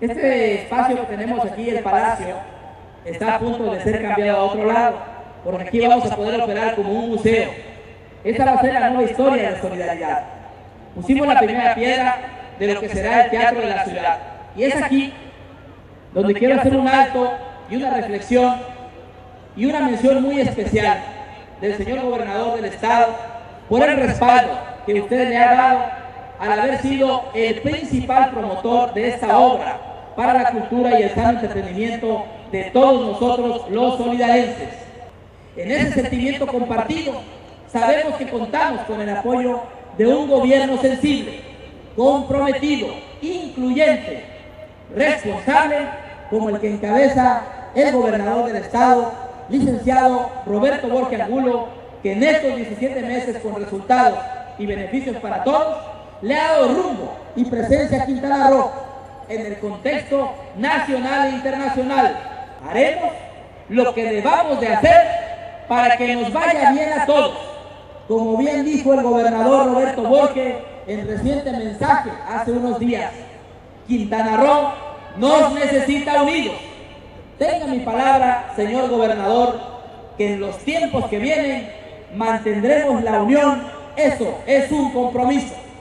Este espacio que tenemos aquí, el Palacio, está a punto de ser cambiado a otro lado, porque aquí vamos a poder operar como un museo. Esta va a ser la nueva historia de la solidaridad. Pusimos la primera piedra de lo que será el teatro de la ciudad. Y es aquí donde quiero hacer un alto y una reflexión y una mención muy especial del señor gobernador del estado por el respaldo que usted le ha dado al haber sido el principal promotor de esta obra para la cultura y el sano entretenimiento de todos nosotros los solidarenses. En ese sentimiento compartido, sabemos que contamos con el apoyo de un gobierno sensible, comprometido, incluyente, responsable, como el que encabeza el gobernador del estado, licenciado Roberto Borges Angulo, que en estos 17 meses con resultados y beneficios para todos, le ha dado rumbo y presencia a Quintana Roo en el contexto nacional e internacional. Haremos lo que debamos de hacer para que nos vaya bien a todos. Como bien dijo el gobernador Roberto Borges en reciente mensaje hace unos días, Quintana Roo nos necesita unidos. Tenga mi palabra, señor gobernador, que en los tiempos que vienen mantendremos la unión. Eso es un compromiso.